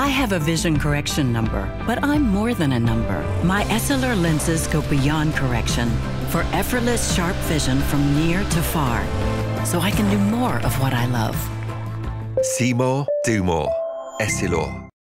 I have a vision correction number, but I'm more than a number. My Essilor lenses go beyond correction for effortless sharp vision from near to far, so I can do more of what I love. See more, do more. Essilor.